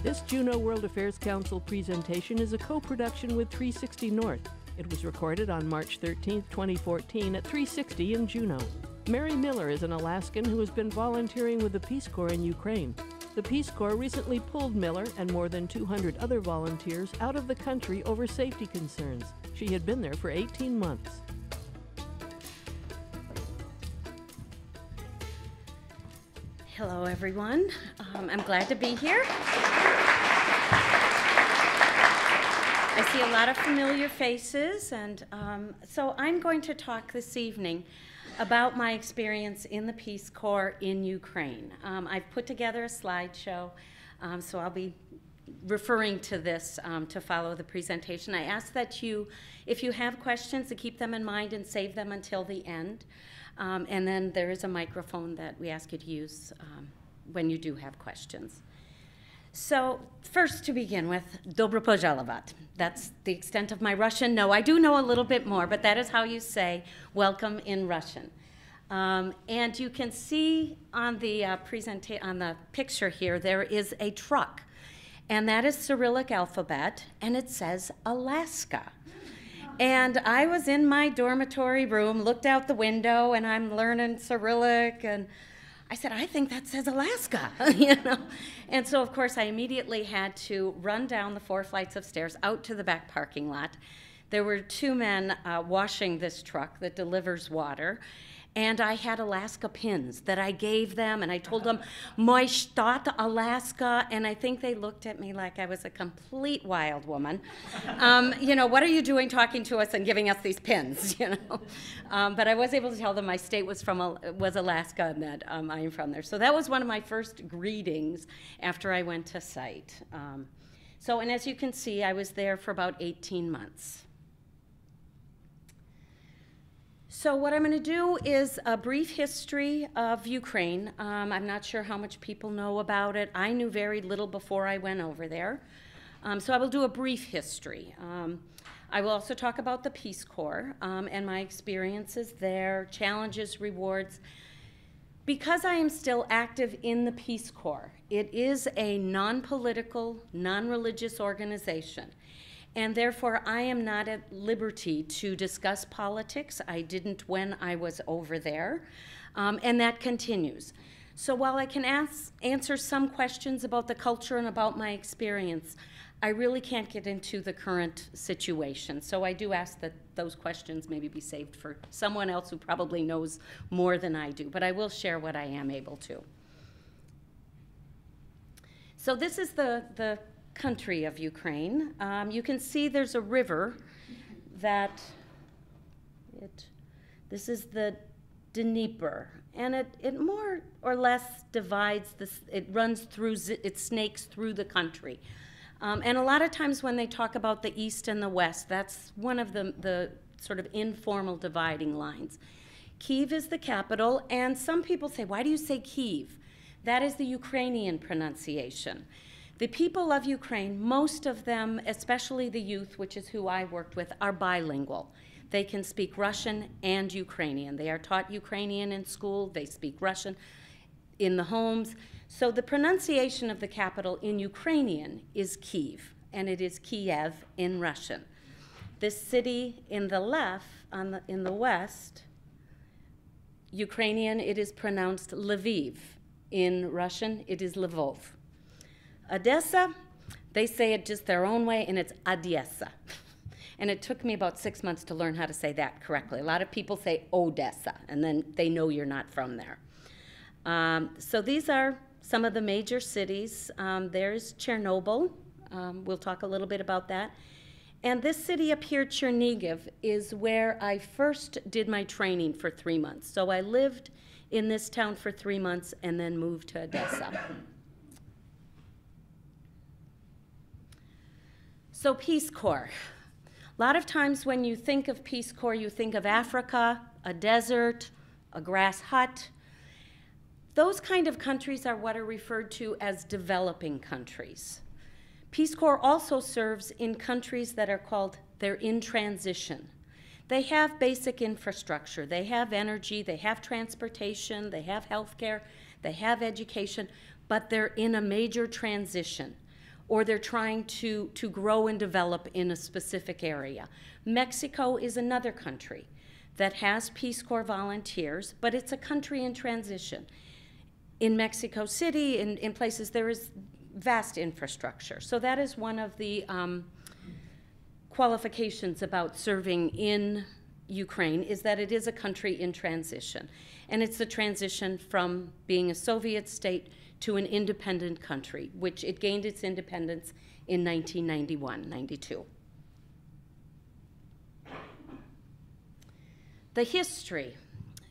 This Juneau World Affairs Council presentation is a co production with 360 North. It was recorded on March 13, 2014, at 360 in Juneau. Mary Miller is an Alaskan who has been volunteering with the Peace Corps in Ukraine. The Peace Corps recently pulled Miller and more than 200 other volunteers out of the country over safety concerns. She had been there for 18 months. Hello, everyone. Um, I'm glad to be here. I see a lot of familiar faces, and um, so I'm going to talk this evening about my experience in the Peace Corps in Ukraine. Um, I've put together a slideshow, um, so I'll be referring to this um, to follow the presentation. I ask that you, if you have questions, to keep them in mind and save them until the end. Um, and then there is a microphone that we ask you to use um, when you do have questions. So, first to begin with, Dobro pozhalovat. That's the extent of my Russian. No, I do know a little bit more, but that is how you say welcome in Russian. Um, and you can see on the uh, presenta- on the picture here, there is a truck, and that is Cyrillic alphabet, and it says Alaska. And I was in my dormitory room, looked out the window, and I'm learning Cyrillic. And I said, I think that says Alaska, you know. And so, of course, I immediately had to run down the four flights of stairs out to the back parking lot. There were two men uh, washing this truck that delivers water, and I had Alaska pins that I gave them, and I told them, "My Stadt, Alaska," and I think they looked at me like I was a complete wild woman. Um, you know, what are you doing talking to us and giving us these pins? You know, um, but I was able to tell them my state was from was Alaska and that um, I am from there. So that was one of my first greetings after I went to site. Um, so, and as you can see, I was there for about 18 months. So, what I'm going to do is a brief history of Ukraine. Um, I'm not sure how much people know about it. I knew very little before I went over there. Um, so, I will do a brief history. Um, I will also talk about the Peace Corps um, and my experiences there, challenges, rewards. Because I am still active in the Peace Corps, it is a non political, non religious organization and therefore I am not at liberty to discuss politics. I didn't when I was over there, um, and that continues. So while I can ask, answer some questions about the culture and about my experience, I really can't get into the current situation. So I do ask that those questions maybe be saved for someone else who probably knows more than I do, but I will share what I am able to. So this is the, the country of Ukraine. Um, you can see there's a river that it, this is the Dnieper, and it, it more or less divides this, it runs through, it snakes through the country. Um, and a lot of times when they talk about the East and the West, that's one of the, the sort of informal dividing lines. Kiev is the capital, and some people say, why do you say Kiev? That is the Ukrainian pronunciation. The people of Ukraine, most of them, especially the youth, which is who I worked with, are bilingual. They can speak Russian and Ukrainian. They are taught Ukrainian in school, they speak Russian in the homes. So the pronunciation of the capital in Ukrainian is Kiev, and it is Kiev in Russian. This city in the left, on the, in the west, Ukrainian, it is pronounced Lviv. In Russian, it is Lvov. Odessa, they say it just their own way, and it's Odessa. And it took me about six months to learn how to say that correctly. A lot of people say Odessa, and then they know you're not from there. Um, so these are some of the major cities. Um, there's Chernobyl. Um, we'll talk a little bit about that. And this city up here, Chernigiv, is where I first did my training for three months. So I lived in this town for three months and then moved to Odessa. So, Peace Corps. A lot of times when you think of Peace Corps, you think of Africa, a desert, a grass hut. Those kind of countries are what are referred to as developing countries. Peace Corps also serves in countries that are called, they're in transition. They have basic infrastructure, they have energy, they have transportation, they have healthcare, they have education, but they're in a major transition or they're trying to, to grow and develop in a specific area. Mexico is another country that has Peace Corps volunteers, but it's a country in transition. In Mexico City, in, in places, there is vast infrastructure. So that is one of the um, qualifications about serving in Ukraine is that it is a country in transition. And it's the transition from being a Soviet state to an independent country, which it gained its independence in 1991 92. The history.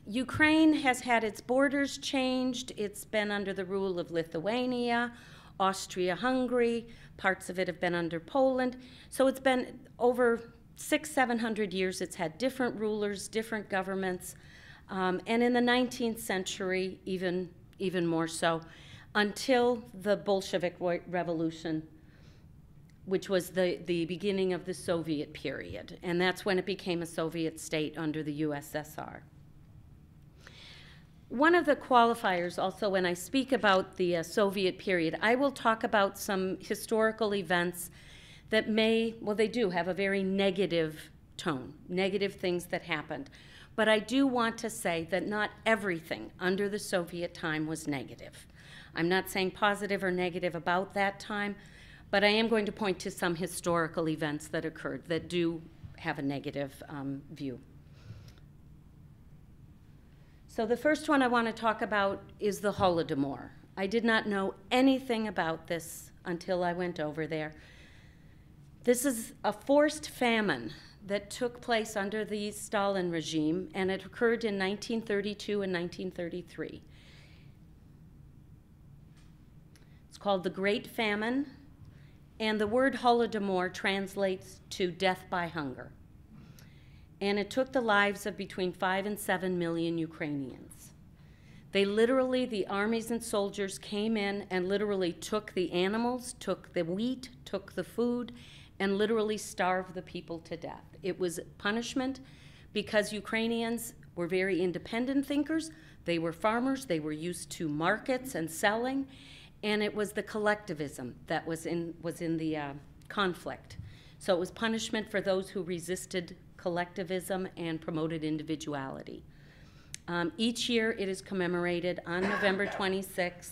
Ukraine has had its borders changed. It's been under the rule of Lithuania, Austria Hungary, parts of it have been under Poland. So it's been over six, seven hundred years, it's had different rulers, different governments. Um, and in the 19th century, even, even more so, until the Bolshevik Revolution, which was the, the beginning of the Soviet period. And that's when it became a Soviet state under the USSR. One of the qualifiers also when I speak about the uh, Soviet period, I will talk about some historical events that may, well, they do have a very negative tone, negative things that happened. But I do want to say that not everything under the Soviet time was negative. I'm not saying positive or negative about that time, but I am going to point to some historical events that occurred that do have a negative um, view. So the first one I want to talk about is the Holodomor. I did not know anything about this until I went over there. This is a forced famine that took place under the Stalin regime, and it occurred in 1932 and 1933. It's called the Great Famine, and the word Holodomor translates to death by hunger and it took the lives of between five and seven million Ukrainians. They literally, the armies and soldiers came in and literally took the animals, took the wheat, took the food, and literally starved the people to death. It was punishment because Ukrainians were very independent thinkers. They were farmers, they were used to markets and selling, and it was the collectivism that was in, was in the uh, conflict. So it was punishment for those who resisted collectivism, and promoted individuality. Um, each year it is commemorated on November 26th.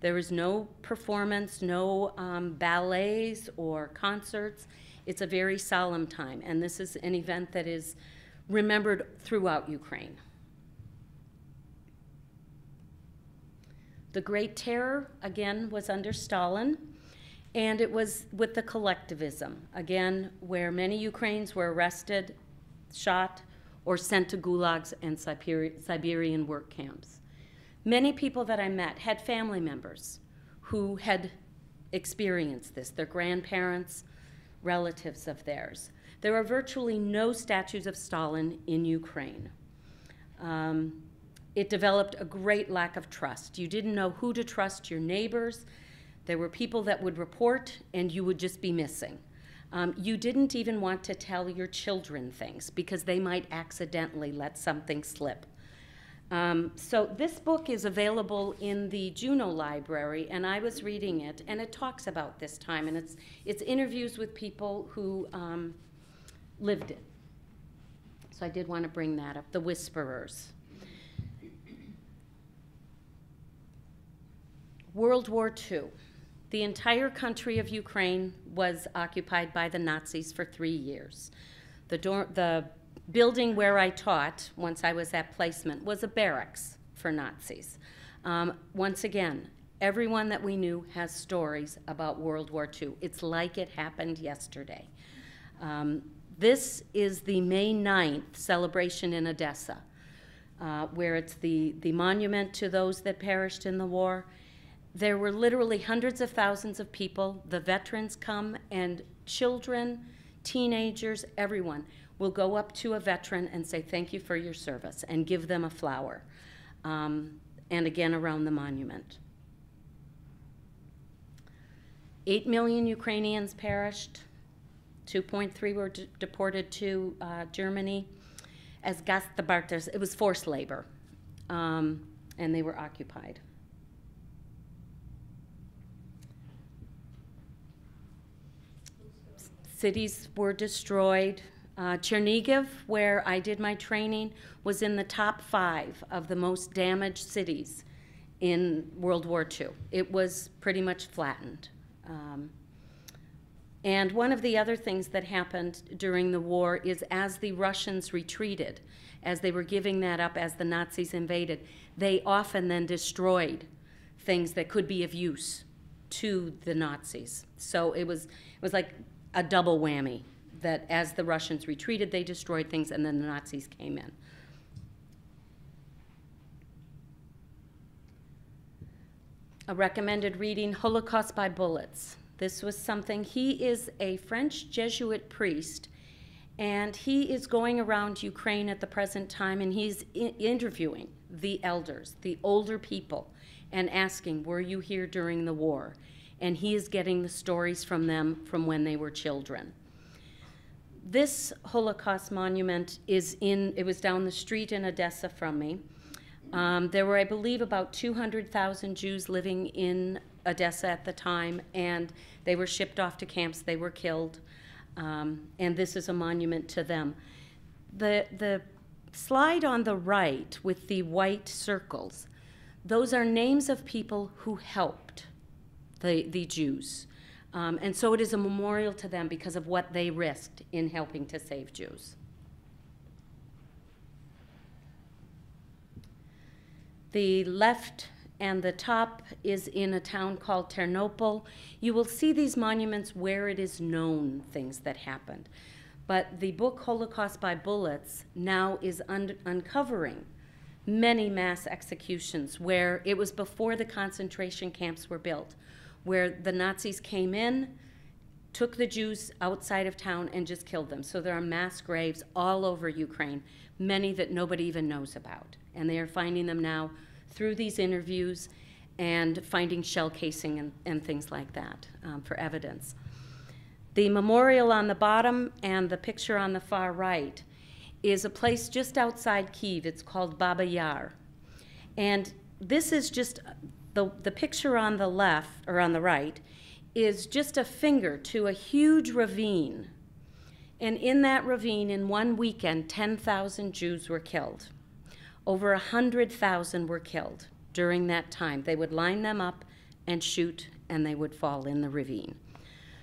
There is no performance, no um, ballets or concerts. It's a very solemn time, and this is an event that is remembered throughout Ukraine. The Great Terror, again, was under Stalin. And it was with the collectivism, again, where many Ukrainians were arrested, shot, or sent to gulags and Siberian work camps. Many people that I met had family members who had experienced this, their grandparents, relatives of theirs. There are virtually no statues of Stalin in Ukraine. Um, it developed a great lack of trust. You didn't know who to trust, your neighbors, there were people that would report and you would just be missing. Um, you didn't even want to tell your children things because they might accidentally let something slip. Um, so this book is available in the Juneau Library, and I was reading it, and it talks about this time, and it's it's interviews with people who um, lived it. So I did want to bring that up. The Whisperers. World War II. The entire country of Ukraine was occupied by the Nazis for three years. The, door, the building where I taught, once I was at placement, was a barracks for Nazis. Um, once again, everyone that we knew has stories about World War II. It's like it happened yesterday. Um, this is the May 9th celebration in Odessa, uh, where it's the, the monument to those that perished in the war. There were literally hundreds of thousands of people. The veterans come, and children, teenagers, everyone will go up to a veteran and say, Thank you for your service, and give them a flower. Um, and again, around the monument. Eight million Ukrainians perished. 2.3 were de deported to uh, Germany as Gastarbeiters. It was forced labor, um, and they were occupied. Cities were destroyed. Uh, where I did my training, was in the top five of the most damaged cities in World War II. It was pretty much flattened. Um, and one of the other things that happened during the war is as the Russians retreated, as they were giving that up, as the Nazis invaded, they often then destroyed things that could be of use to the Nazis. So it was, it was like a double whammy that as the Russians retreated, they destroyed things, and then the Nazis came in. A recommended reading Holocaust by Bullets. This was something, he is a French Jesuit priest, and he is going around Ukraine at the present time and he's interviewing the elders, the older people, and asking, Were you here during the war? And he is getting the stories from them from when they were children. This Holocaust monument is in, it was down the street in Odessa from me. Um, there were, I believe, about 200,000 Jews living in Odessa at the time, and they were shipped off to camps, they were killed, um, and this is a monument to them. The, the slide on the right with the white circles, those are names of people who helped the, the Jews. Um, and so it is a memorial to them because of what they risked in helping to save Jews. The left and the top is in a town called Ternopil. You will see these monuments where it is known things that happened. But the book Holocaust by Bullets now is un uncovering many mass executions where it was before the concentration camps were built, where the Nazis came in, took the Jews outside of town, and just killed them. So there are mass graves all over Ukraine, many that nobody even knows about. And they are finding them now through these interviews and finding shell casing and, and things like that um, for evidence. The memorial on the bottom and the picture on the far right is a place just outside Kiev. It's called Baba Yar. And this is just the, the picture on the left, or on the right, is just a finger to a huge ravine. And in that ravine, in one weekend, 10,000 Jews were killed. Over 100,000 were killed during that time. They would line them up and shoot, and they would fall in the ravine.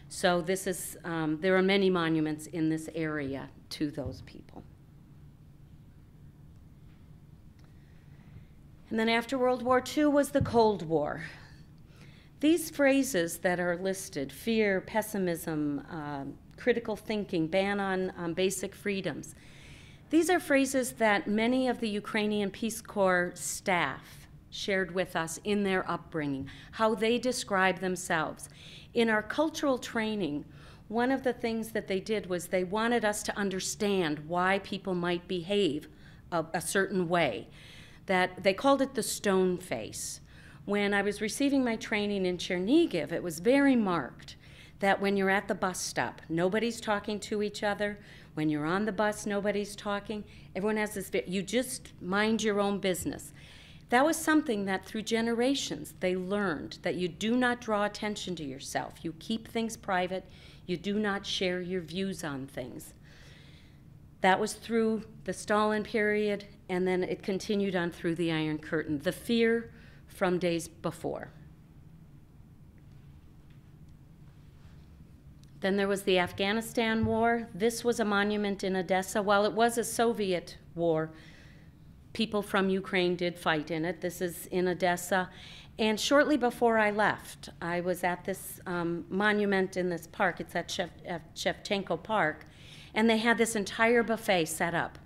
So this is, um, there are many monuments in this area to those people. And then after World War II was the Cold War. These phrases that are listed fear, pessimism, uh, critical thinking, ban on um, basic freedoms these are phrases that many of the Ukrainian Peace Corps staff shared with us in their upbringing, how they describe themselves. In our cultural training, one of the things that they did was they wanted us to understand why people might behave a, a certain way. That they called it the stone face. When I was receiving my training in Chernigiv, it was very marked that when you're at the bus stop, nobody's talking to each other. When you're on the bus, nobody's talking. Everyone has this, you just mind your own business. That was something that through generations they learned that you do not draw attention to yourself. You keep things private. You do not share your views on things. That was through the Stalin period, and then it continued on through the Iron Curtain. The fear from days before. Then there was the Afghanistan War. This was a monument in Odessa. While it was a Soviet war, people from Ukraine did fight in it. This is in Odessa. And shortly before I left, I was at this um, monument in this park. It's at Shev- Shevchenko Park. And they had this entire buffet set up.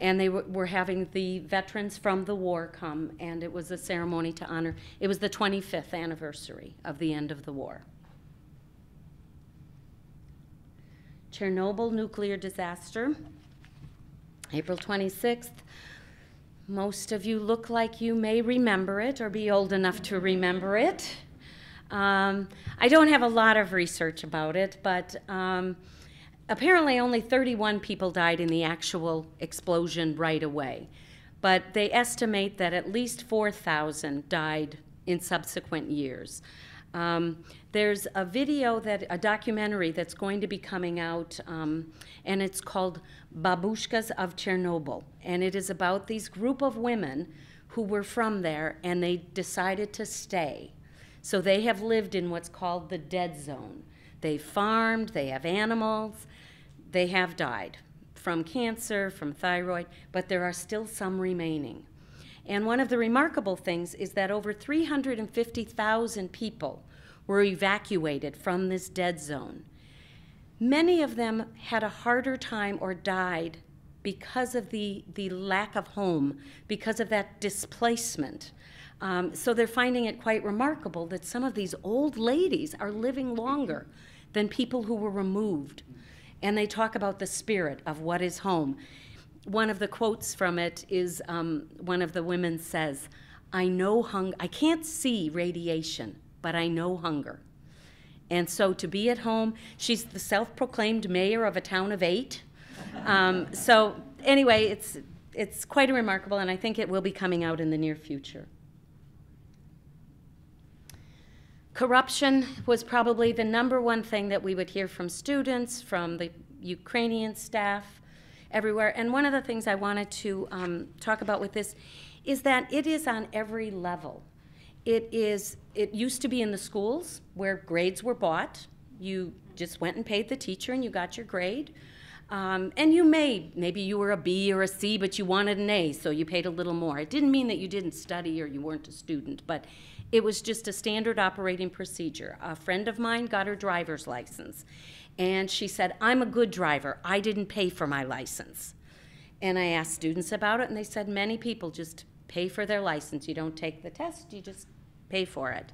And they were having the veterans from the war come, and it was a ceremony to honor. It was the 25th anniversary of the end of the war. Chernobyl nuclear disaster, April 26th. Most of you look like you may remember it or be old enough to remember it. Um, I don't have a lot of research about it, but um, apparently only 31 people died in the actual explosion right away. But they estimate that at least 4,000 died in subsequent years. Um, there's a video that a documentary that's going to be coming out, um, and it's called Babushkas of Chernobyl, and it is about these group of women who were from there, and they decided to stay. So they have lived in what's called the dead zone. They farmed, they have animals, they have died from cancer, from thyroid, but there are still some remaining. And one of the remarkable things is that over 350,000 people were evacuated from this dead zone. Many of them had a harder time or died because of the, the lack of home, because of that displacement. Um, so they're finding it quite remarkable that some of these old ladies are living longer than people who were removed. And they talk about the spirit of what is home. One of the quotes from it is um, one of the women says, I know hunger, I can't see radiation, but I know hunger. And so to be at home, she's the self proclaimed mayor of a town of eight. Um, so, anyway, it's, it's quite remarkable, and I think it will be coming out in the near future. Corruption was probably the number one thing that we would hear from students, from the Ukrainian staff, everywhere. And one of the things I wanted to um, talk about with this is that it is on every level. It is. It used to be in the schools where grades were bought. You just went and paid the teacher, and you got your grade. Um, and you may, maybe you were a B or a C, but you wanted an A, so you paid a little more. It didn't mean that you didn't study or you weren't a student, but it was just a standard operating procedure. A friend of mine got her driver's license, and she said, I'm a good driver. I didn't pay for my license. And I asked students about it, and they said many people just pay for their license. You don't take the test, you just pay for it.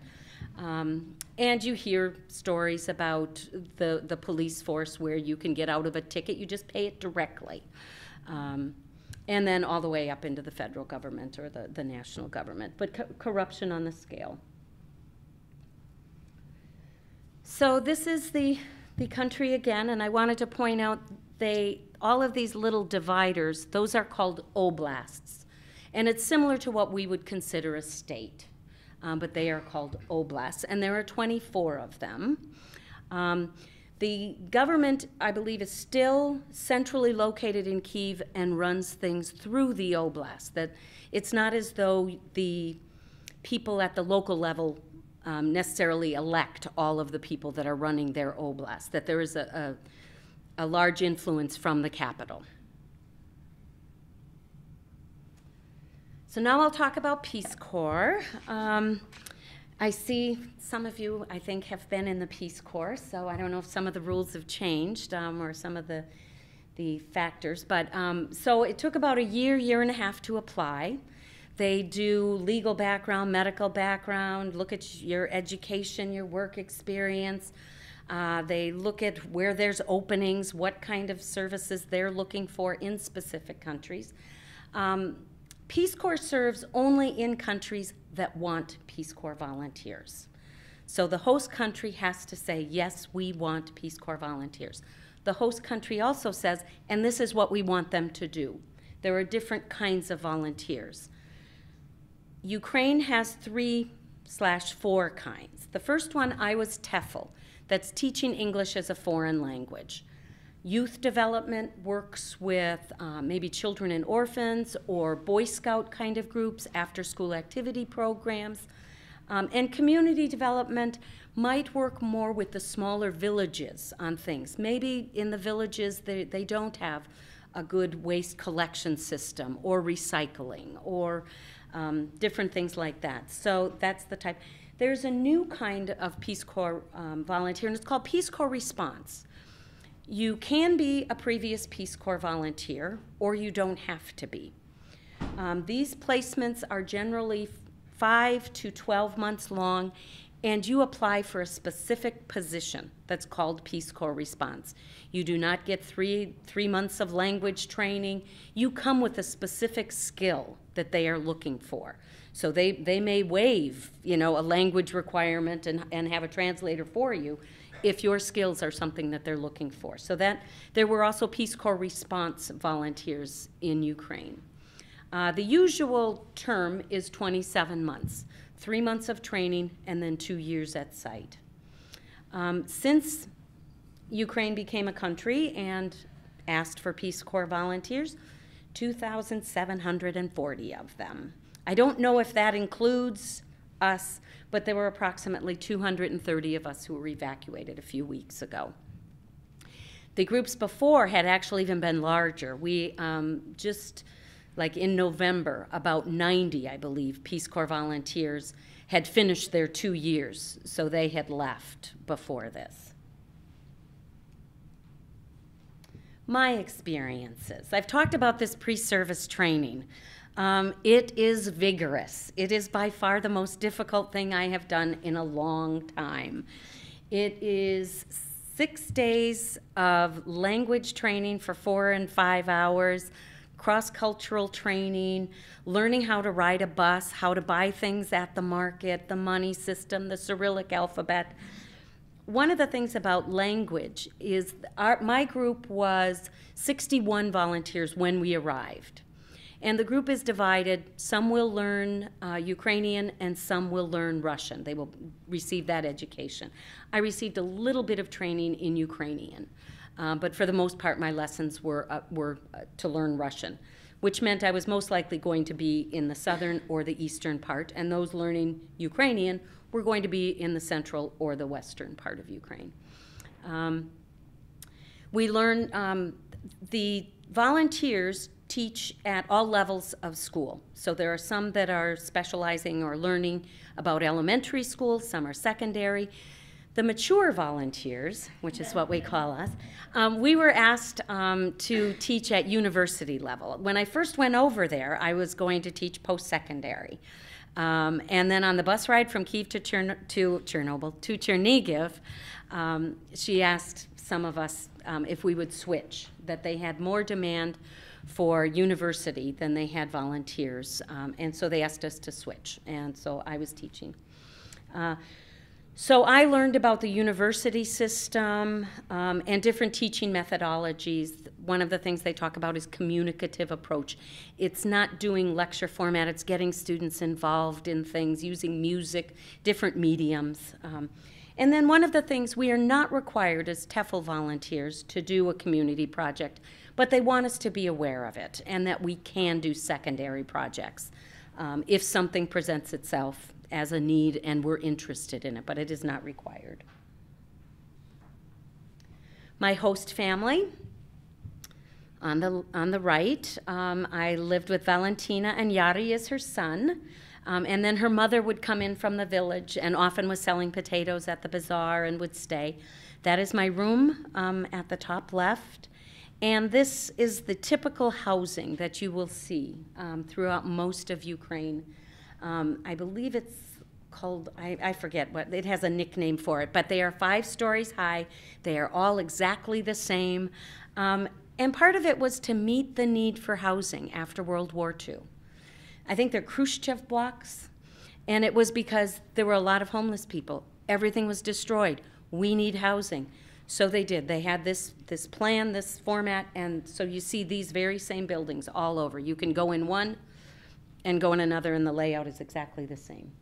Um, and you hear stories about the, the police force where you can get out of a ticket, you just pay it directly. Um, and then all the way up into the federal government or the, the national government, but co corruption on the scale. So this is the, the country again, and I wanted to point out they, all of these little dividers, those are called oblasts. And it's similar to what we would consider a state, um, but they are called oblasts, and there are 24 of them. Um, the government, I believe, is still centrally located in Kiev and runs things through the oblast. That it's not as though the people at the local level um, necessarily elect all of the people that are running their oblast. That there is a, a, a large influence from the capital. So now I'll talk about Peace Corps. Um, I see some of you, I think, have been in the Peace Corps, so I don't know if some of the rules have changed um, or some of the, the factors. But um, so it took about a year, year and a half to apply. They do legal background, medical background, look at your education, your work experience. Uh, they look at where there's openings, what kind of services they're looking for in specific countries. Um, Peace Corps serves only in countries that want Peace Corps volunteers. So the host country has to say, yes, we want Peace Corps volunteers. The host country also says, and this is what we want them to do. There are different kinds of volunteers. Ukraine has three slash four kinds. The first one, I was TEFL, that's teaching English as a foreign language. Youth development works with uh, maybe children and orphans or Boy Scout kind of groups, after school activity programs. Um, and community development might work more with the smaller villages on things. Maybe in the villages they, they don't have a good waste collection system or recycling or um, different things like that. So that's the type. There's a new kind of Peace Corps um, volunteer, and it's called Peace Corps Response. You can be a previous Peace Corps volunteer, or you don't have to be. Um, these placements are generally five to 12 months long, and you apply for a specific position that's called Peace Corps Response. You do not get three, three months of language training. You come with a specific skill that they are looking for. So they, they may waive, you know, a language requirement and, and have a translator for you, if your skills are something that they're looking for. So that there were also Peace Corps response volunteers in Ukraine. Uh, the usual term is 27 months. three months of training, and then two years at site. Um, since Ukraine became a country and asked for Peace Corps volunteers, 2,740 of them. I don't know if that includes us, but there were approximately 230 of us who were evacuated a few weeks ago. The groups before had actually even been larger. We um, just, like in November, about 90, I believe, Peace Corps volunteers had finished their two years, so they had left before this. My experiences. I've talked about this pre service training. Um, it is vigorous. It is by far the most difficult thing I have done in a long time. It is six days of language training for four and five hours, cross cultural training, learning how to ride a bus, how to buy things at the market, the money system, the Cyrillic alphabet. One of the things about language is our, my group was 61 volunteers when we arrived. And the group is divided. Some will learn uh, Ukrainian and some will learn Russian. They will receive that education. I received a little bit of training in Ukrainian, uh, but for the most part, my lessons were, uh, were uh, to learn Russian, which meant I was most likely going to be in the southern or the eastern part, and those learning Ukrainian were going to be in the central or the western part of Ukraine. Um, we learn um, the volunteers teach at all levels of school. So there are some that are specializing or learning about elementary school, some are secondary. The mature volunteers, which is what we call us, um, we were asked um, to teach at university level. When I first went over there, I was going to teach post secondary. Um, and then on the bus ride from Kiev to, Chern- to Chernobyl to Chernigiv, um, she asked some of us um, if we would switch, that they had more demand for university than they had volunteers. Um, and so they asked us to switch. And so I was teaching. Uh, so I learned about the university system um, and different teaching methodologies. One of the things they talk about is communicative approach. It's not doing lecture format, it's getting students involved in things, using music, different mediums. Um, and then one of the things we are not required as TEFL volunteers to do a community project but they want us to be aware of it and that we can do secondary projects um, if something presents itself as a need and we're interested in it, but it is not required. My host family, on the, on the right, um, I lived with Valentina and Yari is her son. Um, and then her mother would come in from the village and often was selling potatoes at the bazaar and would stay. That is my room um, at the top left. And this is the typical housing that you will see um, throughout most of Ukraine. Um, I believe it's called, I, I, forget what, it has a nickname for it, but they are five stories high. They are all exactly the same. Um, and part of it was to meet the need for housing after World War II. I think they're Khrushchev blocks, and it was because there were a lot of homeless people. Everything was destroyed. We need housing. So they did. They had this, this plan, this format, and so you see these very same buildings all over. You can go in one and go in another, and the layout is exactly the same.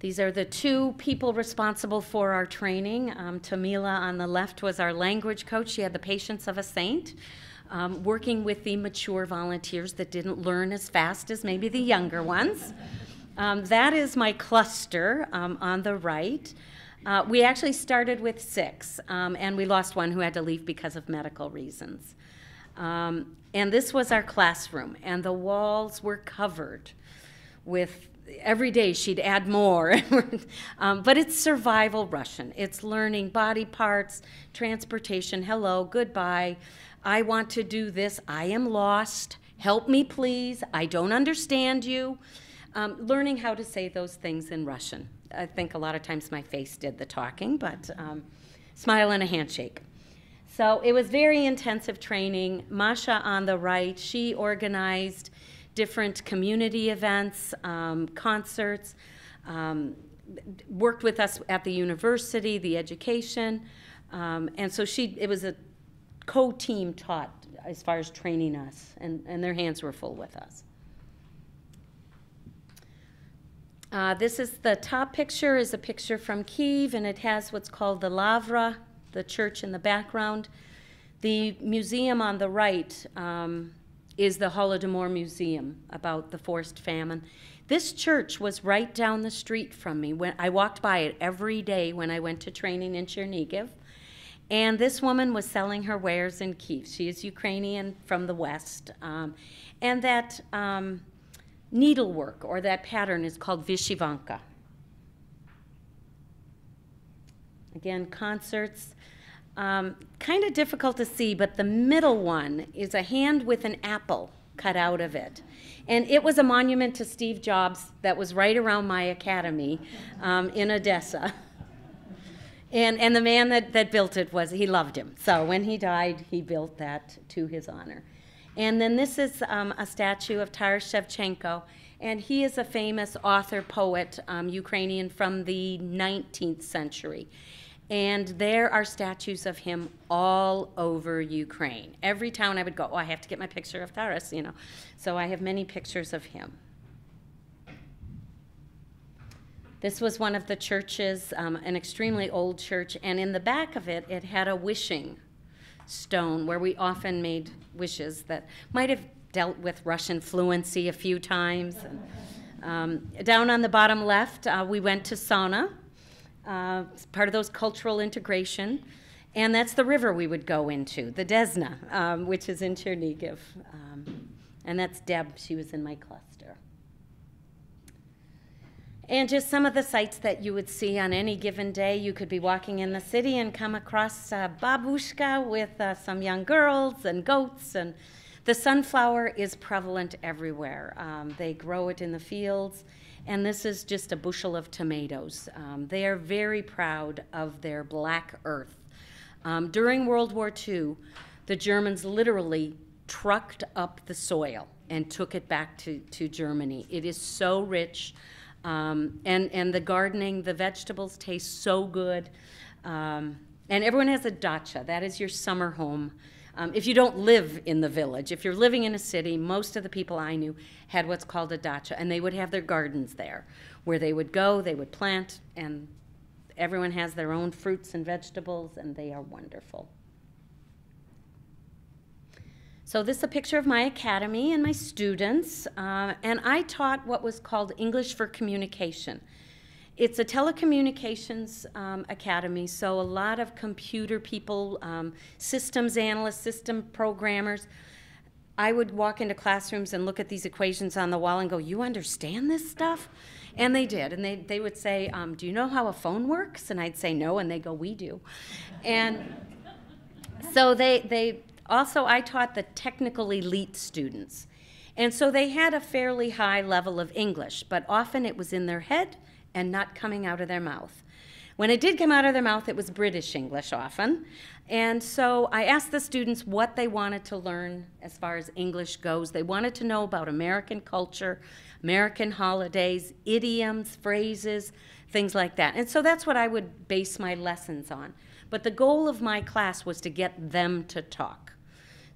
These are the two people responsible for our training. Um, Tamila on the left was our language coach. She had the patience of a saint, um, working with the mature volunteers that didn't learn as fast as maybe the younger ones. Um, that is my cluster um, on the right. Uh, we actually started with six, um, and we lost one who had to leave because of medical reasons. Um, and this was our classroom, and the walls were covered with every day she'd add more. um, but it's survival Russian. It's learning body parts, transportation, hello, goodbye. I want to do this. I am lost. Help me, please. I don't understand you. Um, learning how to say those things in Russian. I think a lot of times my face did the talking, but um, smile and a handshake. So it was very intensive training. Masha on the right, she organized different community events, um, concerts, um, worked with us at the university, the education, um, and so she, it was a co-team taught as far as training us, and, and their hands were full with us. Uh, this is the top picture is a picture from Kiev, and it has what's called the Lavra, the church in the background. The museum on the right um, is the Holodomor Museum about the forced famine. This church was right down the street from me. When I walked by it every day when I went to training in Chernigiv. And this woman was selling her wares in Kiev. She is Ukrainian from the West. Um, and that um, needlework or that pattern is called Vishivanka. Again, concerts. Um, kind of difficult to see, but the middle one is a hand with an apple cut out of it. And it was a monument to Steve Jobs that was right around my academy um, in Odessa. And, and the man that, that built it was, he loved him. So when he died, he built that to his honor. And then this is um, a statue of Taras Shevchenko. And he is a famous author, poet, um, Ukrainian from the 19th century. And there are statues of him all over Ukraine. Every town I would go, oh, I have to get my picture of Taras, you know. So I have many pictures of him. This was one of the churches, um, an extremely old church, and in the back of it, it had a wishing stone where we often made wishes that might have dealt with Russian fluency a few times. And, um, down on the bottom left, uh, we went to sauna, uh, part of those cultural integration. And that's the river we would go into, the Desna, um, which is in Chernigiv. Um, and that's Deb, she was in my cluster. And just some of the sights that you would see on any given day. You could be walking in the city and come across a babushka with uh, some young girls and goats. And the sunflower is prevalent everywhere. Um, they grow it in the fields. And this is just a bushel of tomatoes. Um, they are very proud of their black earth. Um, during World War II, the Germans literally trucked up the soil and took it back to, to Germany. It is so rich. Um, and, and the gardening, the vegetables taste so good. Um, and everyone has a dacha. That is your summer home. Um, if you don't live in the village, if you're living in a city, most of the people I knew had what's called a dacha, and they would have their gardens there where they would go, they would plant, and everyone has their own fruits and vegetables, and they are wonderful. So this is a picture of my academy and my students, uh, and I taught what was called English for Communication. It's a telecommunications um, academy, so a lot of computer people, um, systems analysts, system programmers. I would walk into classrooms and look at these equations on the wall and go, You understand this stuff? And they did. And they, they would say, um, Do you know how a phone works? And I'd say, No. And they go, We do. And so they, they, also, I taught the technical elite students. And so they had a fairly high level of English, but often it was in their head and not coming out of their mouth. When it did come out of their mouth, it was British English often. And so I asked the students what they wanted to learn as far as English goes. They wanted to know about American culture, American holidays, idioms, phrases, things like that. And so that's what I would base my lessons on. But the goal of my class was to get them to talk.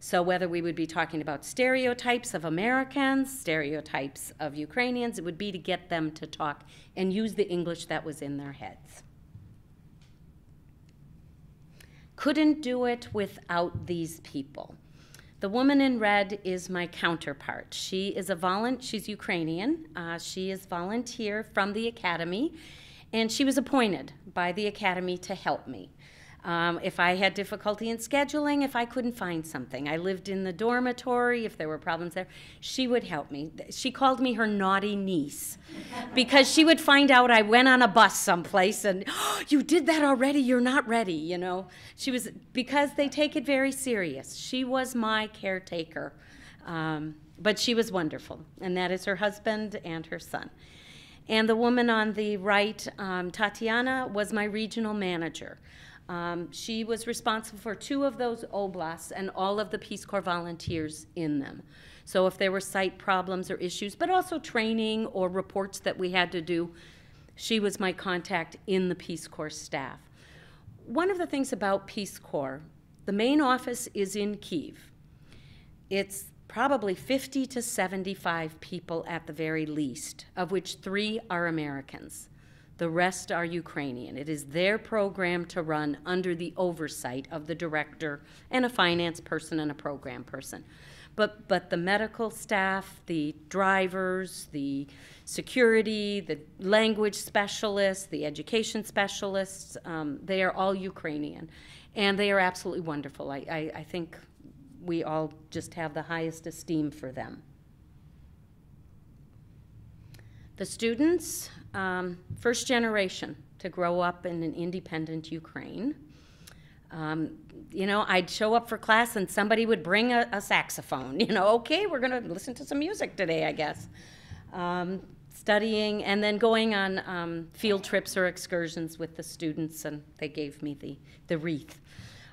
So, whether we would be talking about stereotypes of Americans, stereotypes of Ukrainians, it would be to get them to talk and use the English that was in their heads. Couldn't do it without these people. The woman in red is my counterpart. She is a volunteer, she's Ukrainian. Uh, she is volunteer from the academy, and she was appointed by the academy to help me. Um, if I had difficulty in scheduling, if I couldn't find something, I lived in the dormitory, if there were problems there, she would help me. She called me her naughty niece because she would find out I went on a bus someplace and, oh, you did that already, you're not ready, you know. She was, because they take it very serious. She was my caretaker. Um, but she was wonderful, and that is her husband and her son. And the woman on the right, um, Tatiana, was my regional manager. Um, she was responsible for two of those oblasts and all of the Peace Corps volunteers in them. So if there were site problems or issues, but also training or reports that we had to do, she was my contact in the Peace Corps staff. One of the things about Peace Corps, the main office is in Kiev. It's probably 50 to 75 people at the very least, of which three are Americans. The rest are Ukrainian. It is their program to run under the oversight of the director and a finance person and a program person. But, but the medical staff, the drivers, the security, the language specialists, the education specialists, um, they are all Ukrainian. And they are absolutely wonderful. I, I, I think we all just have the highest esteem for them. The students, um, first generation to grow up in an independent Ukraine. Um, you know, I'd show up for class and somebody would bring a, a saxophone. You know, okay, we're going to listen to some music today, I guess. Um, studying and then going on um, field trips or excursions with the students, and they gave me the, the wreath.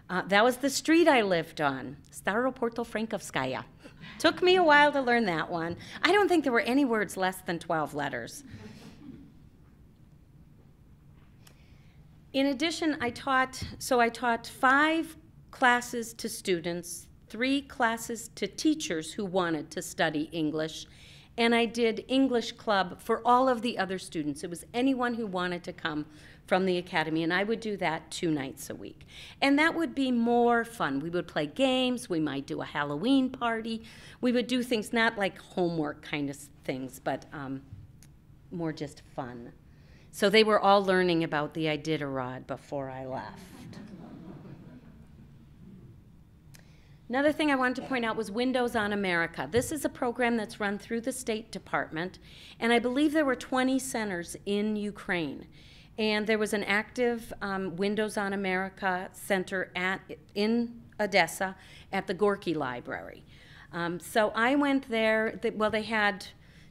Uh, that was the street I lived on, Staroport-Frankovskaya. Took me a while to learn that one. I don't think there were any words less than 12 letters. In addition, I taught, so I taught five classes to students, three classes to teachers who wanted to study English, and I did English club for all of the other students. It was anyone who wanted to come from the academy, and I would do that two nights a week. And that would be more fun. We would play games, we might do a Halloween party, we would do things not like homework kind of things, but um, more just fun. So they were all learning about the Iditarod before I left. Another thing I wanted to point out was Windows on America. This is a program that's run through the State Department, and I believe there were 20 centers in Ukraine. And there was an active um, Windows on America center at, in Odessa at the Gorky Library. Um, so I went there, well, they had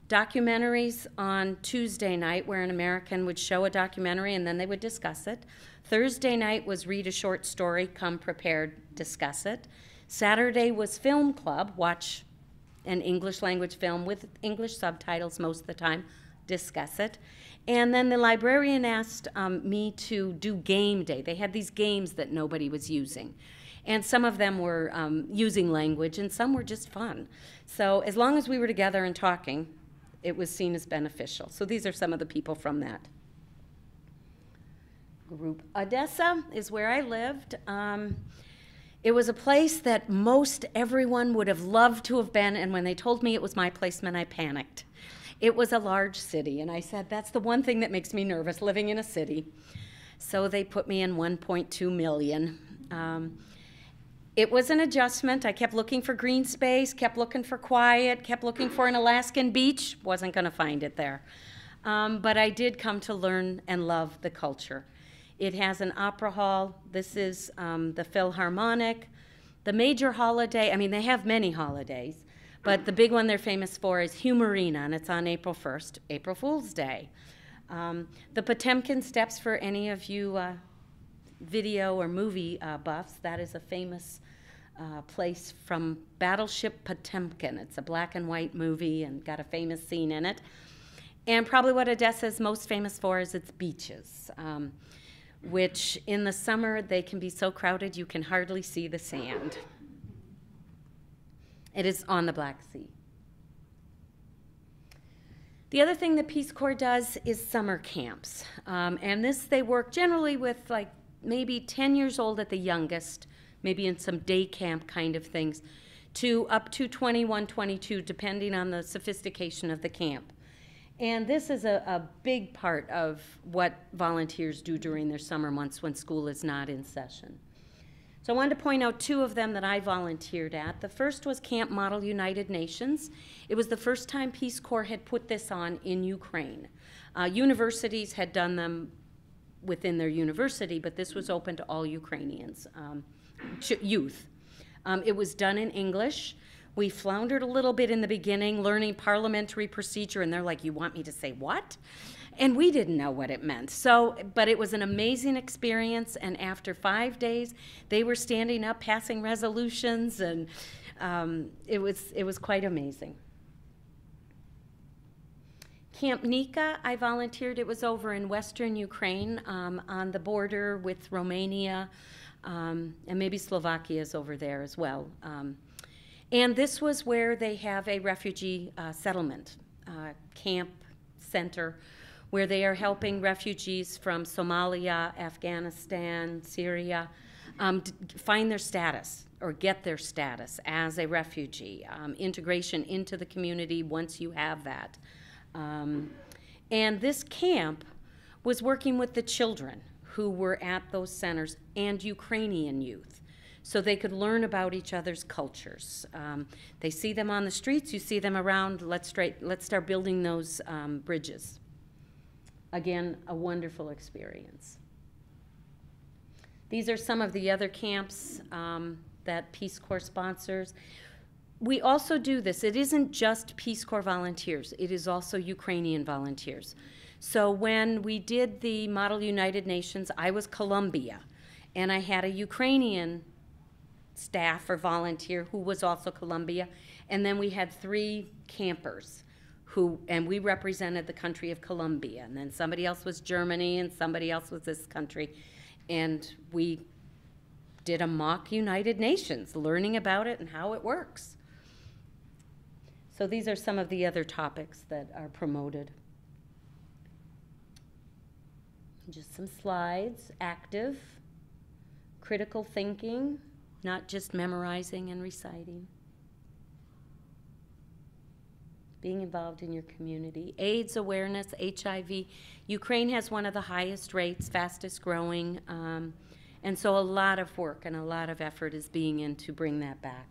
documentaries on Tuesday night where an American would show a documentary and then they would discuss it. Thursday night was read a short story, come prepared, discuss it. Saturday was film club, watch an English language film with English subtitles most of the time, discuss it. And then the librarian asked um, me to do game day. They had these games that nobody was using. And some of them were um, using language, and some were just fun. So as long as we were together and talking, it was seen as beneficial. So these are some of the people from that group. Odessa is where I lived. Um, it was a place that most everyone would have loved to have been, and when they told me it was my placement, I panicked. It was a large city, and I said, that's the one thing that makes me nervous, living in a city. So they put me in 1.2 million. Um, it was an adjustment. I kept looking for green space, kept looking for quiet, kept looking for an Alaskan beach. Wasn't going to find it there. Um, but I did come to learn and love the culture. It has an opera hall. This is um, the Philharmonic. The major holiday, I mean, they have many holidays. But the big one they're famous for is Humorina, and it's on April 1st, April Fool's Day. Um, the Potemkin Steps, for any of you uh, video or movie uh, buffs, that is a famous uh, place from Battleship Potemkin. It's a black and white movie and got a famous scene in it. And probably what Odessa is most famous for is its beaches, um, which in the summer they can be so crowded you can hardly see the sand. It is on the Black Sea. The other thing the Peace Corps does is summer camps. Um, and this, they work generally with like maybe 10 years old at the youngest, maybe in some day camp kind of things, to up to 21, 22, depending on the sophistication of the camp. And this is a, a big part of what volunteers do during their summer months when school is not in session. So I wanted to point out two of them that I volunteered at. The first was Camp Model United Nations. It was the first time Peace Corps had put this on in Ukraine. Uh, universities had done them within their university, but this was open to all Ukrainians, um, youth. Um, it was done in English. We floundered a little bit in the beginning, learning parliamentary procedure, and they're like, You want me to say what? and we didn't know what it meant. So, but it was an amazing experience. And after five days, they were standing up, passing resolutions, and um, it was it was quite amazing. Camp Nika, I volunteered. It was over in western Ukraine, um, on the border with Romania, um, and maybe Slovakia is over there as well. Um, And this was where they have a refugee uh, settlement, uh, camp center, where they are helping refugees from Somalia, Afghanistan, Syria um, find their status or get their status as a refugee, um, integration into the community once you have that. Um, and this camp was working with the children who were at those centers and Ukrainian youth so they could learn about each other's cultures. Um, they see them on the streets, you see them around. Let's, straight, let's start building those um, bridges. Again, a wonderful experience. These are some of the other camps um, that Peace Corps sponsors. We also do this. It isn't just Peace Corps volunteers, it is also Ukrainian volunteers. So when we did the Model United Nations, I was Colombia, and I had a Ukrainian staff or volunteer who was also Colombia. And then we had three campers who, and we represented the country of Colombia. And then somebody else was Germany and somebody else was this country. And we did a mock United Nations, learning about it and how it works. So these are some of the other topics that are promoted. Just some slides, active, critical thinking, not just memorizing and reciting. Being involved in your community. AIDS awareness, HIV. Ukraine has one of the highest rates, fastest growing. Um, and so a lot of work and a lot of effort is being in to bring that back.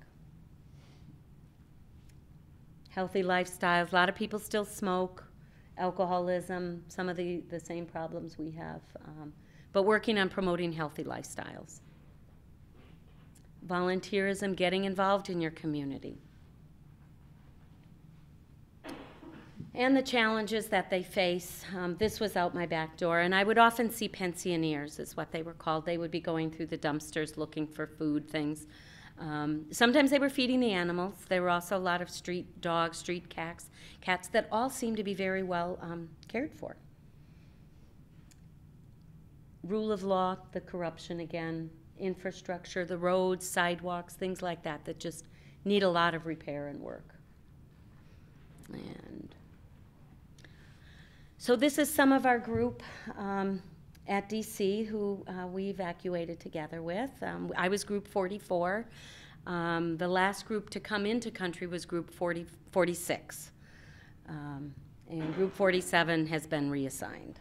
Healthy lifestyles. A lot of people still smoke, alcoholism, some of the, the same problems we have. Um, but working on promoting healthy lifestyles volunteerism, getting involved in your community. And the challenges that they face. Um, this was out my back door, and I would often see pensioners, is what they were called. They would be going through the dumpsters looking for food, things. Um, sometimes they were feeding the animals. There were also a lot of street dogs, street cats, cats that all seemed to be very well um, cared for. Rule of law, the corruption again, infrastructure, the roads, sidewalks, things like that, that just need a lot of repair and work. And so this is some of our group um, at DC who uh, we evacuated together with. Um, I was group 44. Um, the last group to come into country was group 40, 46. Um, and group 47 has been reassigned.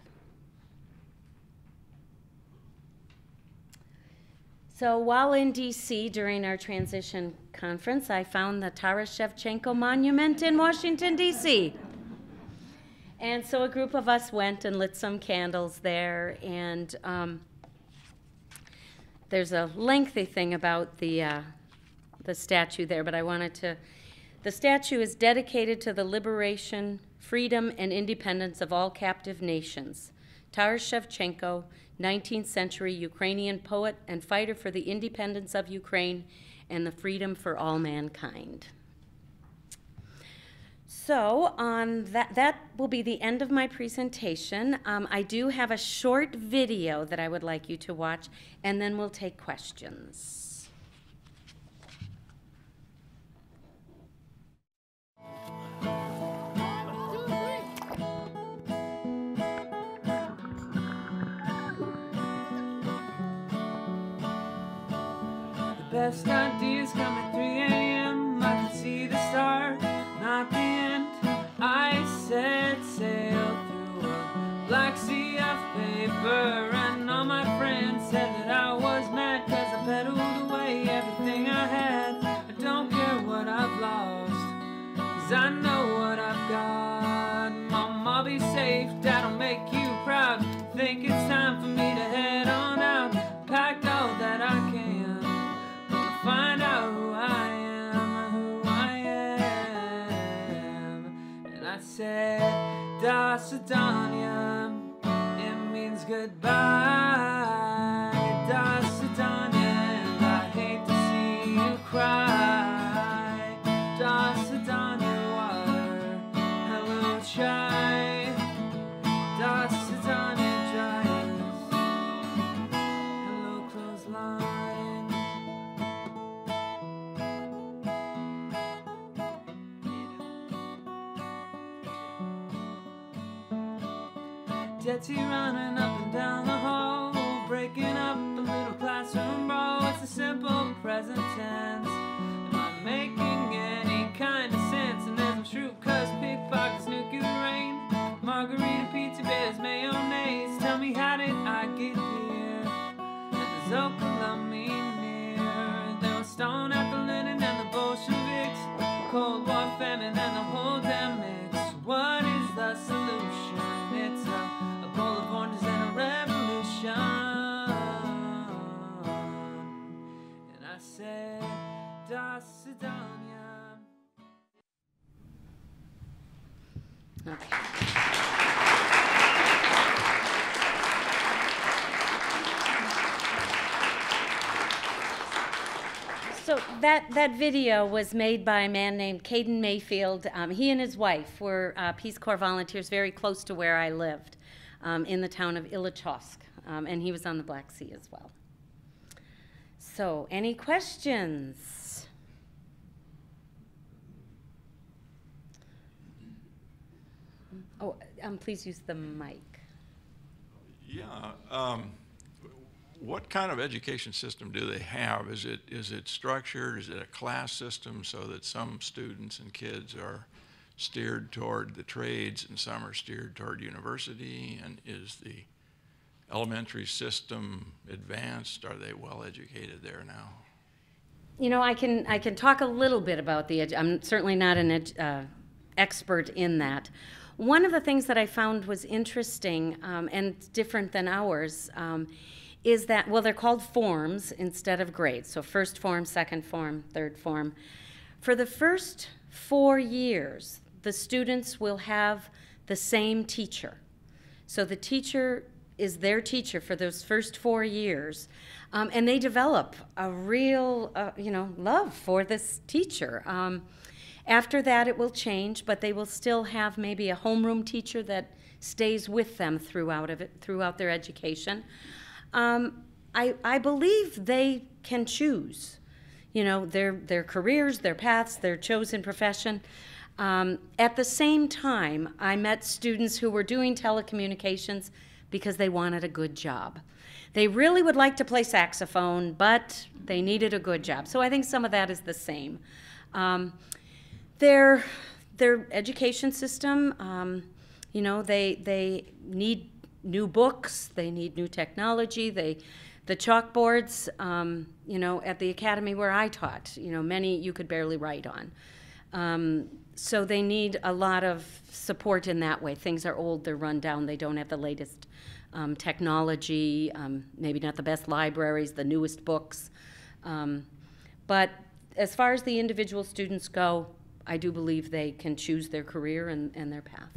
So while in DC during our transition conference, I found the Taras Shevchenko Monument in Washington, D.C. And so a group of us went and lit some candles there. And um, there's a lengthy thing about the, uh, the statue there, but I wanted to. The statue is dedicated to the liberation, freedom, and independence of all captive nations. Taras Shevchenko 19th century Ukrainian poet and fighter for the independence of Ukraine and the freedom for all mankind. So on that, that will be the end of my presentation. Um, I do have a short video that I would like you to watch, and then we'll take questions. best ideas come at 3 a.m. I can see the start, not the end. Set sail through a black sea of paper, and all my friends said that I was mad cause I peddled away everything I had. I don't care what I've lost, cause I know what I've got. Mom, I'll be safe, dad'll make you proud. Think it's time for said, Do svidaniya, it means goodbye. Jetty running up and down the hall, breaking up the little classroom brawl. It's a simple present tense. Am I making any kind of sense? And there's some shrew cuss, pickpockets, nuclear rain, margarita, pizza, bears, mayonnaise. Tell me how did I get here? And there's Oklahoma near. There was Stalin and Lenin and the Bolsheviks, Cold War famine and the whole Okay. So that, that video was made by a man named Caden Mayfield. Um, he and his wife were uh, Peace Corps volunteers very close to where I lived um, in the town of Illichivsk, um, and he was on the Black Sea as well. So, any questions? Oh, um, please use the mic. Yeah. Um, what kind of education system do they have? Is it is it structured? Is it a class system so that some students and kids are steered toward the trades and some are steered toward university? And is the elementary system advanced? Are they well educated there now? You know, I can I can talk a little bit about the. Edu- I'm certainly not an uh, expert in that. One of the things that I found was interesting um, and different than ours um, is that well, they're called forms instead of grades. So first form, second form, third form. For the first four years, the students will have the same teacher. So the teacher is their teacher for those first four years, um, and they develop a real, uh, you know, love for this teacher. Um, after that, it will change, but they will still have maybe a homeroom teacher that stays with them throughout of it, throughout their education. Um, I, I believe they can choose, you know, their their careers, their paths, their chosen profession. Um, at the same time, I met students who were doing telecommunications because they wanted a good job. They really would like to play saxophone, but they needed a good job. So I think some of that is the same. Um, their their education system, um, you know, they they need new books, they need new technology, they the chalkboards, um, you know, at the academy where I taught, you know, many you could barely write on. Um, so they need a lot of support in that way. Things are old, they're run down, they don't have the latest um, technology, um, maybe not the best libraries, the newest books. Um, but as far as the individual students go, I do believe they can choose their career and, and their path.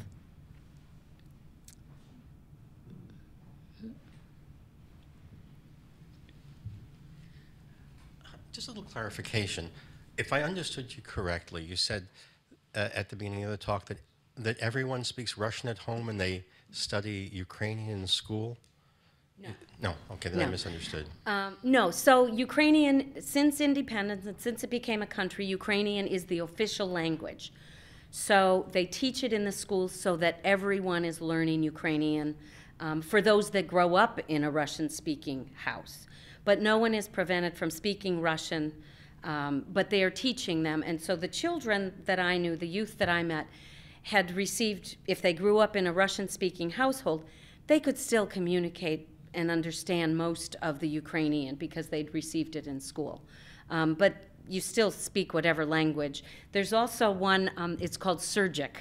Just a little clarification. If I understood you correctly, you said uh, at the beginning of the talk that, that everyone speaks Russian at home and they study Ukrainian in school? No. No, okay, then I No. misunderstood. Um, no, so Ukrainian, since independence and since it became a country, Ukrainian is the official language. So they teach it in the schools so that everyone is learning Ukrainian um, for those that grow up in a Russian speaking house. But no one is prevented from speaking Russian, um, but they are teaching them. And so the children that I knew, the youth that I met, had received, if they grew up in a Russian speaking household, they could still communicate and understand most of the Ukrainian because they'd received it in school. Um, but you still speak whatever language. There's also one, um, it's called Surzhyk,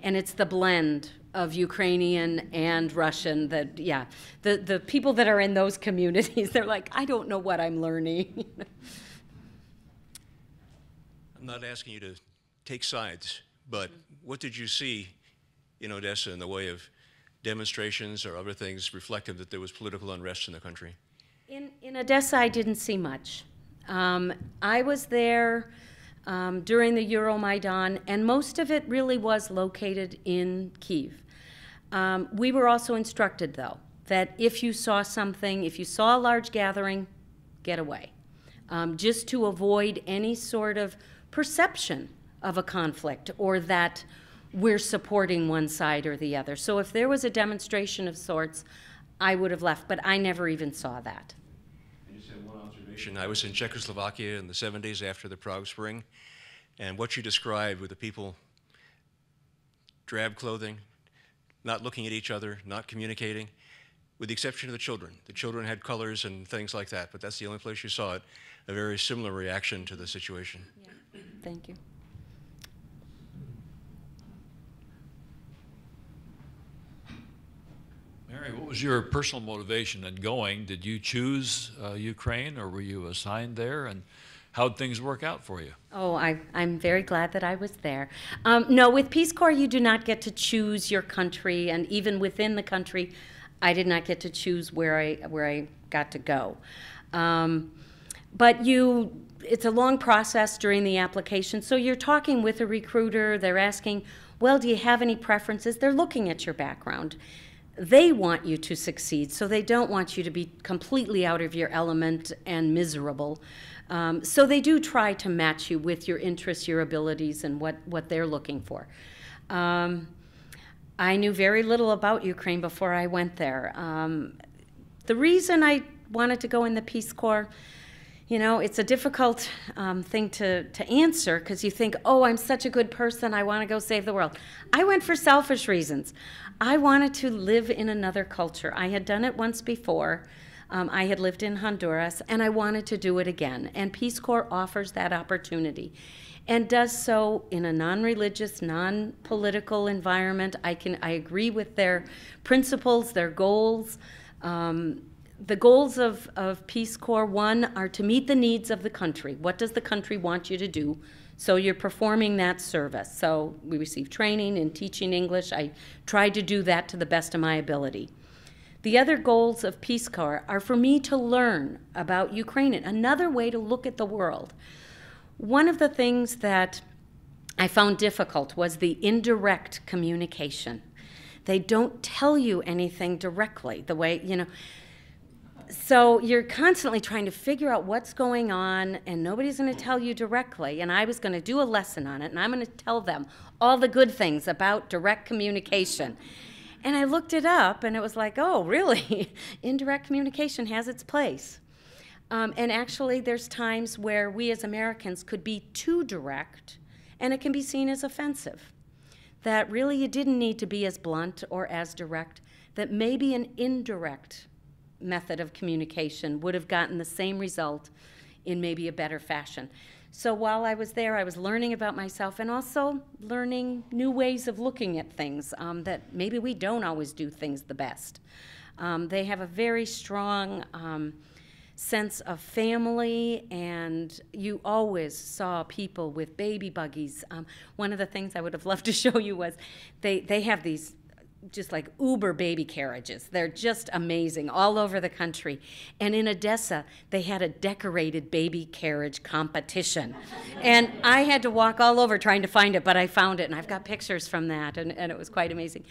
and it's the blend of Ukrainian and Russian. That yeah, the the people that are in those communities, they're like, I don't know what I'm learning. I'm not asking you to take sides, but what did you see in Odessa in the way of demonstrations or other things reflective that there was political unrest in the country? In, in Odessa, I didn't see much. Um, I was there um, during the Euromaidan, and most of it really was located in Kiev. Um, we were also instructed, though, that if you saw something, if you saw a large gathering, get away, um, just to avoid any sort of perception of a conflict or that we're supporting one side or the other. So if there was a demonstration of sorts, I would have left, but I never even saw that. I just have one observation. I was in Czechoslovakia in the 70s after the Prague Spring, and what you described with the people drab clothing, not looking at each other, not communicating, with the exception of the children. The children had colors and things like that, but that's the only place you saw it. A very similar reaction to the situation. Thank you. Mary, what was your personal motivation in going? Did you choose uh, Ukraine or were you assigned there? And how'd things work out for you? Oh, I, I'm very glad that I was there. Um, no, with Peace Corps, you do not get to choose your country, and even within the country, I did not get to choose where I where I got to go. Um, but you, it's a long process during the application. So you're talking with a recruiter. They're asking, well, do you have any preferences? They're looking at your background. They want you to succeed, so they don't want you to be completely out of your element and miserable. Um, so they do try to match you with your interests, your abilities, and what, what they're looking for. Um, I knew very little about Ukraine before I went there. Um, the reason I wanted to go in the Peace Corps, you know, it's a difficult um, thing to, to answer because you think, oh, I'm such a good person, I want to go save the world. I went for selfish reasons. I wanted to live in another culture. I had done it once before. Um, I had lived in Honduras, and I wanted to do it again. And Peace Corps offers that opportunity and does so in a non-religious, non-political environment. I can I agree with their principles, their goals. Um, the goals of, of Peace Corps, one, are to meet the needs of the country. What does the country want you to do? So you're performing that service. So we receive training in teaching English. I tried to do that to the best of my ability. The other goals of Peace Corps are for me to learn about Ukraine, another way to look at the world. One of the things that I found difficult was the indirect communication. They don't tell you anything directly, the way, you know, so you're constantly trying to figure out what's going on and nobody's going to tell you directly and i was going to do a lesson on it and i'm going to tell them all the good things about direct communication. And i looked it up and it was like oh really? Indirect communication has its place. Um, and actually there's times where we as americans could be too direct and it can be seen as offensive. That really you didn't need to be as blunt or as direct that maybe an indirect method of communication would have gotten the same result in maybe a better fashion. So while I was there, I was learning about myself and also learning new ways of looking at things um, that maybe we don't always do things the best. Um, they have a very strong um, sense of family, and you always saw people with baby buggies. Um, one of the things I would have loved to show you was they, they have these just like uber baby carriages. They're just amazing all over the country. And in Odessa, they had a decorated baby carriage competition. and I had to walk all over trying to find it, but I found it, and I've got pictures from that, and, and it was quite amazing.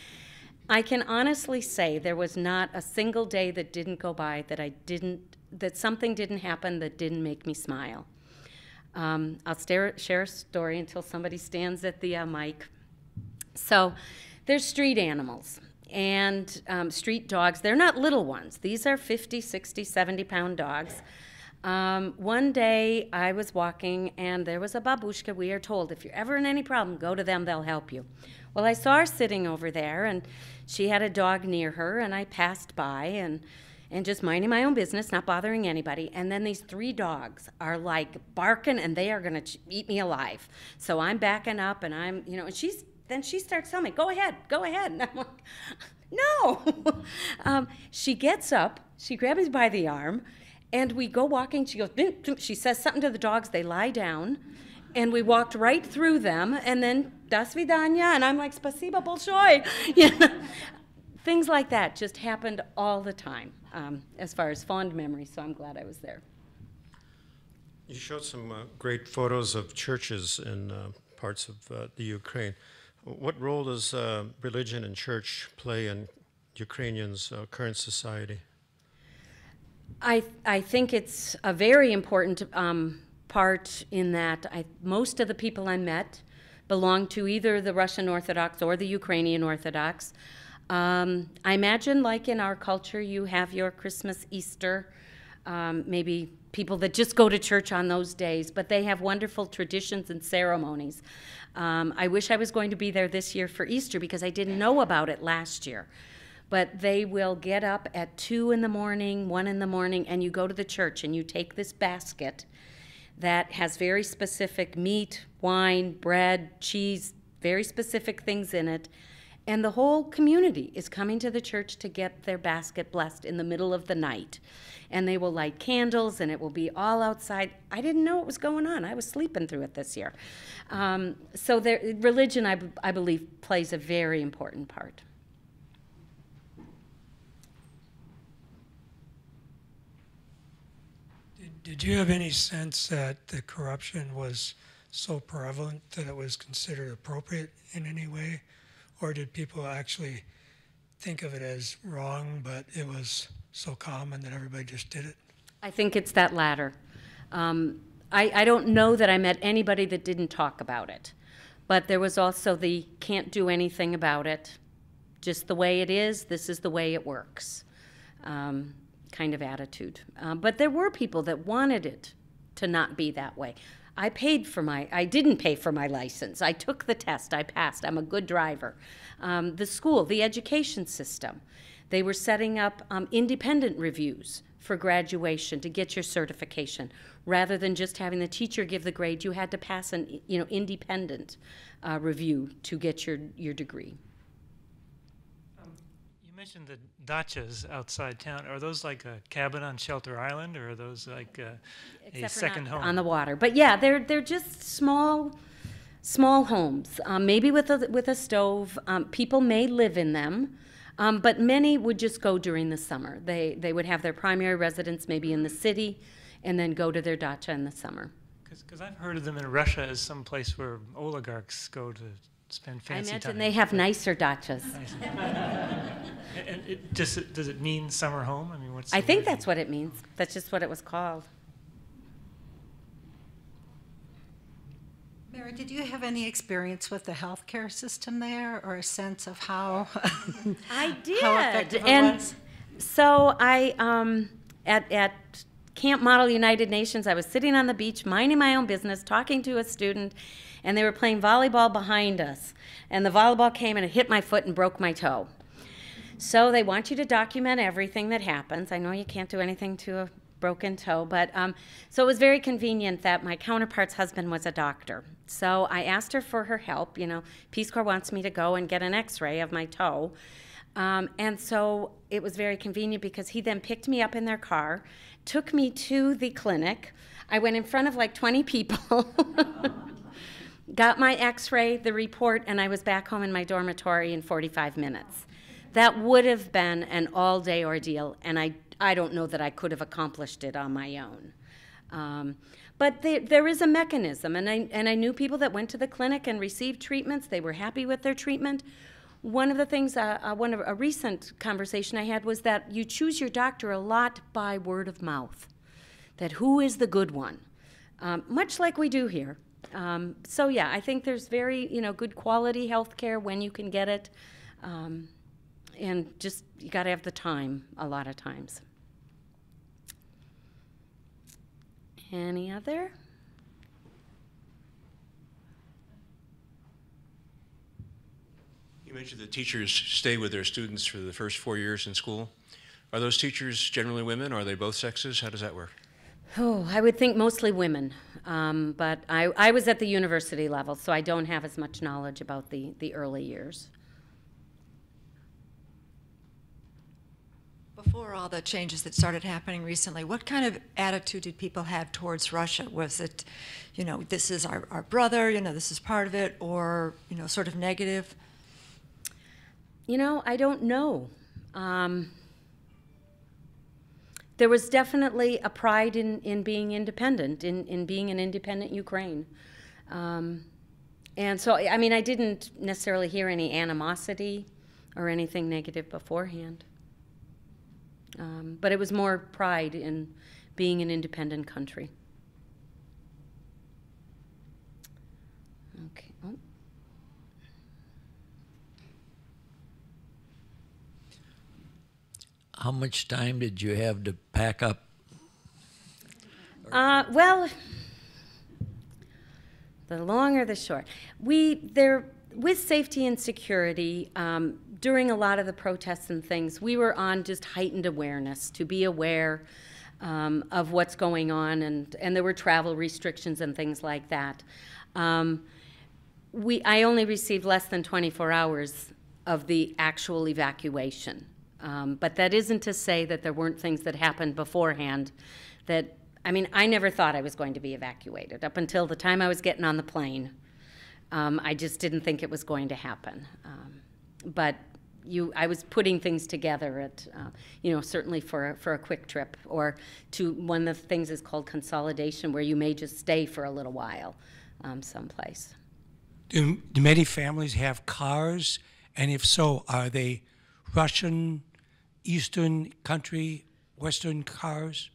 I can honestly say there was not a single day that didn't go by that I didn't, that something didn't happen that didn't make me smile. Um, I'll stare, share a story until somebody stands at the uh, mic. So, they're street animals and um, street dogs. They're not little ones. These are 50, 60, 70 pound dogs. Um, one day I was walking and there was a babushka. We are told if you're ever in any problem, go to them, they'll help you. Well, I saw her sitting over there and she had a dog near her and I passed by and and just minding my own business, not bothering anybody. And then these three dogs are like barking and they are going to eat me alive. So I'm backing up and I'm, you know, and she's then she starts telling me, go ahead, go ahead. And I'm like, no. um, she gets up, she grabs me by the arm, and we go walking. She goes, she says something to the dogs, they lie down, and we walked right through them, and then, das vidanya, and I'm like, spasiba bolshoi. You know? Things like that just happened all the time um, as far as fond memories, so I'm glad I was there. You showed some uh, great photos of churches in uh, parts of uh, the Ukraine. What role does uh, religion and church play in Ukrainians' uh, current society? I, I think it's a very important um, part in that I, most of the people I met belong to either the Russian Orthodox or the Ukrainian Orthodox. Um, I imagine, like in our culture, you have your Christmas, Easter, um, maybe people that just go to church on those days, but they have wonderful traditions and ceremonies. Um, I wish I was going to be there this year for Easter because I didn't know about it last year. But they will get up at 2 in the morning, 1 in the morning, and you go to the church and you take this basket that has very specific meat, wine, bread, cheese, very specific things in it. And the whole community is coming to the church to get their basket blessed in the middle of the night. And they will light candles and it will be all outside. I didn't know what was going on. I was sleeping through it this year. Um, so there, religion, I believe, plays a very important part. Did- Did you have any sense that the corruption was so prevalent that it was considered appropriate in any way? Or did people actually think of it as wrong, but it was so common that everybody just did it? I think it's that latter. Um, I, I don't know that I met anybody that didn't talk about it. But there was also the can't do anything about it, just the way it is, this is the way it works um, kind of attitude. Um, but there were people that wanted it to not be that way. I paid for my, I didn't pay for my license. I took the test, I passed, I'm a good driver. Um, the school, the education system, they were setting up um, independent reviews for graduation to get your certification. Rather than just having the teacher give the grade, you had to pass an you know independent uh, review to get your, your degree. You mentioned the dachas outside town. Are those like a cabin on Shelter Island, or are those like a, a second home? on the water. But yeah, they're they're just small, small homes. Um, maybe with a with a stove. Um, people may live in them, um, but many would just go during the summer. They they would have their primary residence maybe in the city, and then go to their dacha in the summer. Because I've heard of them in Russia as some place where oligarchs go to spend I imagine time. they have nicer dachas. And and it, does, it, does it mean summer home? I mean, what's I think origin? that's what it means. That's just what it was called. Mary, did you have any experience with the healthcare system there or a sense of how? I did. How effective it and was? so I, um, at, at Camp Model United Nations, I was sitting on the beach, minding my own business, talking to a student, and they were playing volleyball behind us. And the volleyball came and it hit my foot and broke my toe. So they want you to document everything that happens. I know you can't do anything to a broken toe, but um, so it was very convenient that my counterpart's husband was a doctor. So I asked her for her help. You know, Peace Corps wants me to go and get an x ray of my toe. Um, and so it was very convenient because he then picked me up in their car, took me to the clinic. I went in front of like 20 people, got my x ray, the report, and I was back home in my dormitory in 45 minutes. That would have been an all day ordeal, and I, I don't know that I could have accomplished it on my own. Um, but there, there is a mechanism, and I, and I knew people that went to the clinic and received treatments. They were happy with their treatment. One of the things, uh, uh, one of a recent conversation I had was that you choose your doctor a lot by word of mouth. That who is the good one, um, much like we do here. Um, so yeah, I think there's very you know good quality health care when you can get it, um, and just you got to have the time a lot of times. Any other? You mentioned that teachers stay with their students for the first four years in school. Are those teachers generally women? Are they both sexes? How does that work? Oh, I would think mostly women, um, but I, I was at the university level, so I don't have as much knowledge about the, the early years. Before all the changes that started happening recently, what kind of attitude did people have towards Russia? Was it, you know, this is our, our brother, you know, this is part of it, or, you know, sort of negative? You know, I don't know. Um, there was definitely a pride in, in being independent, in, in being an independent Ukraine. Um, and so, I mean, I didn't necessarily hear any animosity or anything negative beforehand. Um, but it was more pride in being an independent country. Okay. Oh, how much time did you have to pack up? Uh, well, the long or the short, we there with safety and security um, during a lot of the protests and things, we were on just heightened awareness to be aware um, of what's going on, and and there were travel restrictions and things like that. Um, we I only received less than 24 hours of the actual evacuation. Um, but that isn't to say that there weren't things that happened beforehand that, I mean, I never thought I was going to be evacuated up until the time I was getting on the plane. Um, I just didn't think it was going to happen. Um, but you, I was putting things together at, uh, you know, certainly for, for a quick trip or to one of the things is called consolidation where you may just stay for a little while um, someplace. Do, do many families have cars? And if so, are they Russian, Eastern country, Western cars?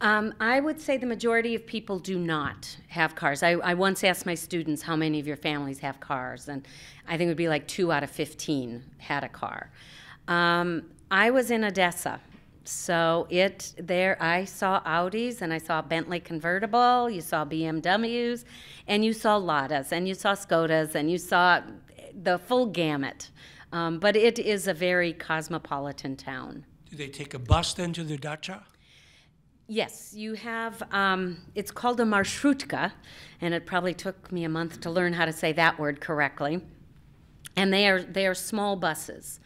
Um, I would say the majority of people do not have cars. I, I, once asked my students how many of your families have cars, and I think it would be like two out of 15 had a car. Um, I was in Odessa, so it there I saw Audis and I saw Bentley convertible, you saw BMWs, and you saw Ladas, and you saw Skodas, and you saw the full gamut. Um, but it is a very cosmopolitan town. Do they take a bus then to the dacha? Yes, you have, um, it's called a marshrutka, and it probably took me a month to learn how to say that word correctly. And they are, they are small buses.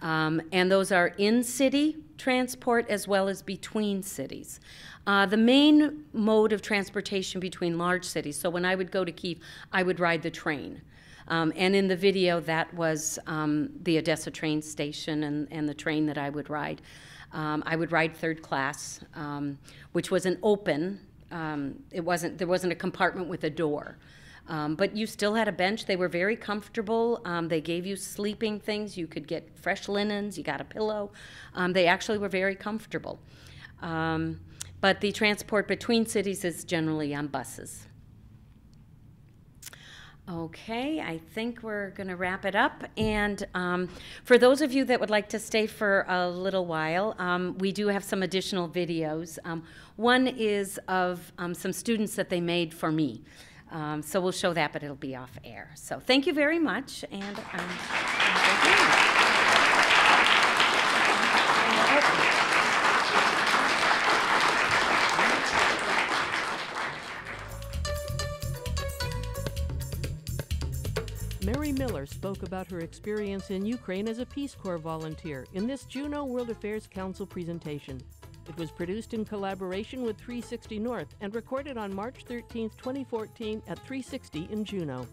Um, and those are in city transport as well as between cities. Uh, the main mode of transportation between large cities, so when I would go to Kiev, I would ride the train. Um, and in the video, that was um, the Odessa train station and, and the train that I would ride. Um, I would ride third class, um, which was an open. Um, it wasn't there wasn't a compartment with a door, um, but you still had a bench. They were very comfortable. they gave you sleeping things. You could get fresh linens. You got a pillow. they actually were very comfortable. but the transport between cities is generally on buses. Okay, I think we're going to wrap it up. And um, for those of you that would like to stay for a little while, um, we do have some additional videos. Um, one is of um, some students that they made for me. Um, so we'll show that, but it'll be off air. So thank you very much. And Mary Miller spoke about her experience in Ukraine as a Peace Corps volunteer in this Juneau World Affairs Council presentation. It was produced in collaboration with 360 North and recorded on March 13, 2014 at 360 in Juneau.